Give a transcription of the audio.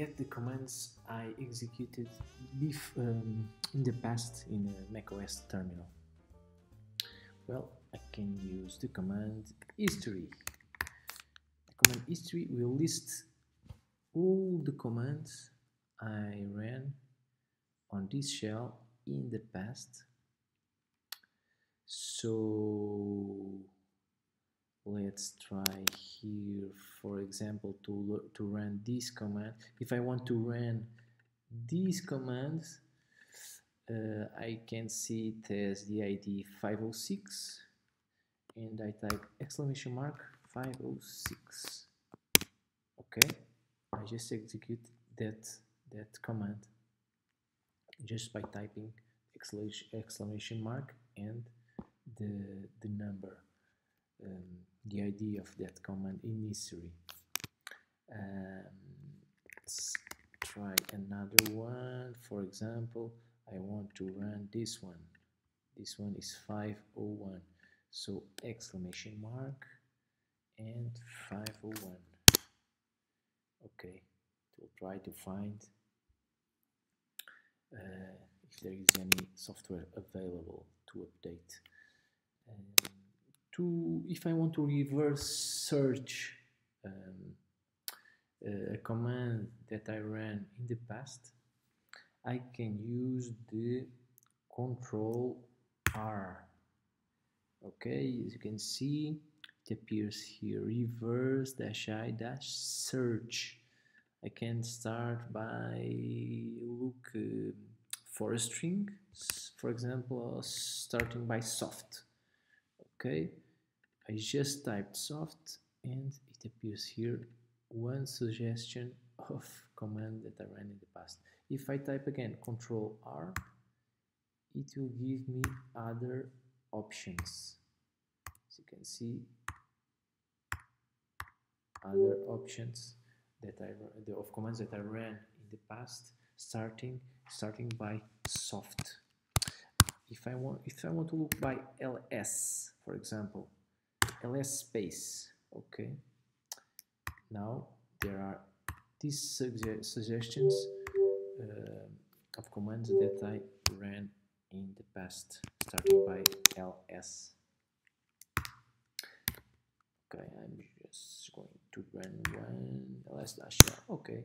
get the commands I executed um, in the past in a macOS terminal. Well, I can use the command history. The command history will list all the commands I ran on this shell in the past. So let's try here for example to to run this command if I want to run these commands uh, I can see it as the ID 506 and I type exclamation mark 506 okay I just execute that that command just by typing exclamation mark and the the number. um, the ID of that command in history. Um, let's try another one. For example, I want to run this one. This one is 501. So exclamation mark and 501. Okay, to try to find uh, if there is any software available to if I want to reverse search um, a command that I ran in the past, I can use the control R. Okay, as you can see, it appears here reverse dash i dash search. I can start by look uh, for a string, for example, starting by soft okay I just typed soft and it appears here one suggestion of command that I ran in the past. If I type again control R it will give me other options. As you can see other options that I of commands that I ran in the past starting starting by soft. If I want if I want to look by ls for example ls space okay now there are these sugge suggestions uh, of commands that I ran in the past starting by ls okay I'm just going to run one ls dash okay